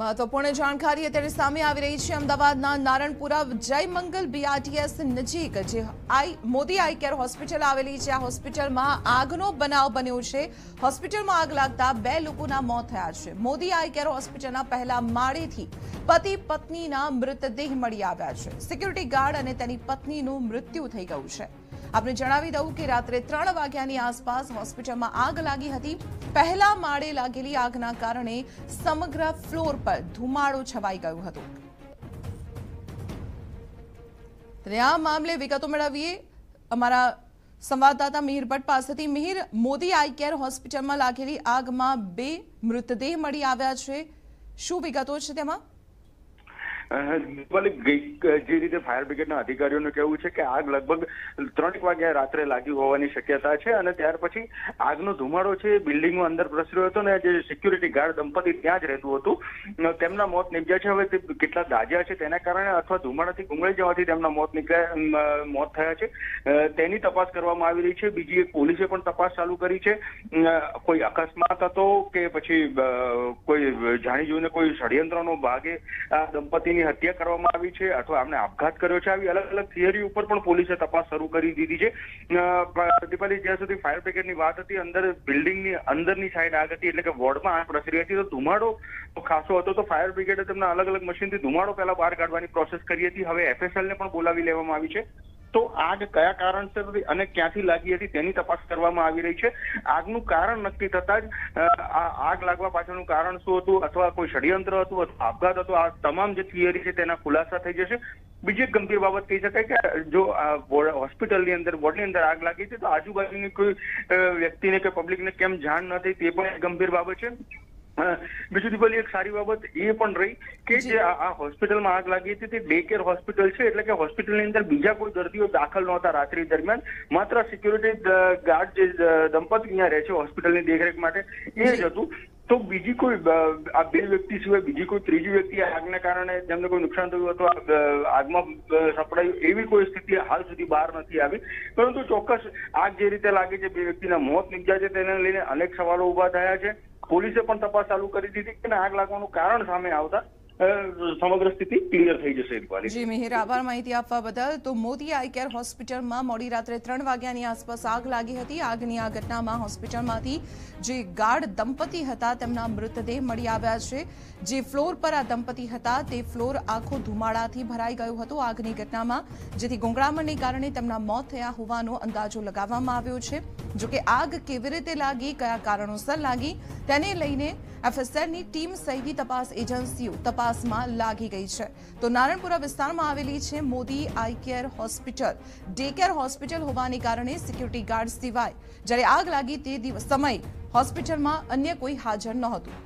મહત્વપૂર્ણ જાણકારી અત્યારે સામે આવી રહી છે. અમદાવાદના નારણપુરા જય મંગલ બીઆરટીએસ નજીક જે આઈ મોદી આઈ કેર હોસ્પિટલ આવેલી છે. આ હોસ્પિટલમાં આગનો બનાવ બન્યો છે. હોસ્પિટલમાં આગ લાગતા બે લોકોના મોત થયા છે. મોદી આઈ કેર હોસ્પિટલના પહેલા માળેથી પતિ પત્નીના મૃતદેહ મળી આવ્યા છે. સિક્યુરિટી ગાર્ડ અને તેની પત્નીનું મૃત્યુ થઈ ગયું છે. આપણે જણાવી દઉં કે રાત્રે ત્રણ વાગ્યાની આસપાસ હોસ્પિટલમાં આગ લાગી હતી. પહેલા માળે લાગેલી આગના કારણે સમગ્ર ફ્લોર પર ધુમાડો છવાઈ ગયો હતો. આ મામલે વિગતો મેળવીએ. અમારા સંવાદદાતા મિહિર ભટ્ટ પાસેથી. મિહિર, મોદી આઈ કેર હોસ્પિટલમાં લાગેલી આગમાં બે મૃતદેહ મળી આવ્યા છે. શું વિગતો છે તેમાં? જે રીતે ફાયર બ્રિગેડના અધિકારીઓનું કહેવું છે કે આગ લગભગ ત્રણેક વાગ્યા રાત્રે લાગી હોવાની શક્યતા છે અને ત્યાર પછી આગનો ધુમાડો છે બિલ્ડિંગમાં અંદર પ્રસર્યો હતો ને જે સિક્યુરિટી ગાર્ડ દંપતી ત્યાં જ રહેતું હતું. તેમના મોત નીપજ્યા છે. હવે તે કેટલા દાજ્યા છે તેના કારણે અથવા ધુમાડાથી ગુંગળી જવાથી તેમના મોત નીકળ્યા મોત થયા છે. તેની તપાસ કરવામાં આવી રહી છે. બીજી એક પોલીસે પણ તપાસ ચાલુ કરી છે. કોઈ અકસ્માત હતો કે પછી કોઈ જાણી જોઈને કોઈ ષડયંત્રનો ભાગે આ દંપતીની ની હત્યા કરવામાં આવી છે અથવા આમને આપઘાત કર્યો છે. આવી અલગ અલગ થિયરી ઉપર પણ પોલીસે તપાસ શરૂ કરી દીધી છે. દીપાલી જ્યાં સુધી ફાયર બ્રિગેડની વાત હતી, અંદર બિલ્ડિંગની અંદરની સાઈડ આગ હતી, એટલે કે વોર્ડમાં આગ પ્રસરી હતી, તો ધુમાડો ખાસો હતો, તો ફાયર બ્રિગેડે તેમના અલગ અલગ મશીનથી ધુમાડો પહેલા બહાર કાઢવાની પ્રોસેસ કરી હતી. હવે એફએસએલ ને પણ બોલાવી લેવામાં આવી છે. તો આગ કયા કારણસર અને ક્યાંથી લાગી હતી તેની તપાસ કરવામાં આવી રહી છે. આગનું કારણ નક્કી થતા જ આગ લાગવા પાછળનું કારણ શું હતું અથવા કોઈ ષડયંત્ર હતું અથવા આપઘાત હતો? આ તમામ જે થિયરી છે તેના ખુલાસા થઈ જશે. બીજી એક ગંભીર બાબત કહી શકાય કે જો હોસ્પિટલની અંદર, વોર્ડની અંદર આગ લાગી છે તો આજુબાજુની કોઈ વ્યક્તિને કે પબ્લિકને કેમ જાણ ન થઈ તે પણ એક ગંભીર બાબત છે. બીજું દીપાલી એક સારી બાબત એ પણ રહી કે જે. આ હોસ્પિટલમાં આગ લાગી હતી તે ડે કેર હોસ્પિટલ છે એટલે કે હોસ્પિટલની અંદર બીજા કોઈ દર્દીઓ દાખલ નહોતા રાત્રિ દરમિયાન. માત્ર સિક્યુરિટી ગાર્ડ જે દંપતી અહીંયા રહે છે હોસ્પિટલની દેખરેખ માટે એ જ હતું. તો બીજી કોઈ આ બે વ્યક્તિ સિવાય બીજી કોઈ ત્રીજી વ્યક્તિ આગને કારણે જેમને કોઈ નુકસાન થયું હતું આગમાં સપડાયું એવી કોઈ સ્થિતિ હાલ સુધી બહાર નથી આવી. પરંતુ ચોક્કસ આગ જે રીતે લાગે છે બે વ્યક્તિના મોત નીપજ્યા છે તેને લઈને અનેક સવાલો ઊભા થયા છે. પોલીસે પણ તપાસ ચાલુ કરી દીધી કે આગ લાગવાનું કારણ સામે આવતા સમગ્ર સ્થિતિ ક્લિયર થઈ જશે જી, મિહિર, આભાર માહિતી આપવા બદલ. તો મોદી આઈ કેર હોસ્પિટલમાં મોડી રાત્રે ત્રણ વાગ્યાની આસપાસ આગ લાગી હતી. આગની આ ઘટનામાં હોસ્પિટલમાંથી જે ગાર્ડ દંપતી હતા, તેમના મૃતદેહ મળી આવ્યા છે. જે ફ્લોર પર આ દંપતી હતા, તે ફ્લોર આખો ધુમાડાથી ભરાઈ ગયો હતો. આગની ઘટનામાં, જેથી ગુંગળામણને કારણે તેમના મોત થયા હોવાનો અંદાજો લગાવવામાં આવ્યો છે. જોકે આગ કેવી રીતે લાગી, કયા કારણોસર લાગી, તેને લઈને એફએસએલની ટીમ સહિતની તપાસ એજન્સીઓ તપાસમાં લાગી ગઈ છે. તો નારણપુરા વિસ્તારમાં આવેલી છે Modi eye care hospital. Day care hospital હોવાને કારણે સિક્યુરિટી ગાર્ડ સિવાય જ્યારે આગ લાગી તે સમયે હોસ્પિટલમાં અન્ય કોઈ હાજર નહોતું.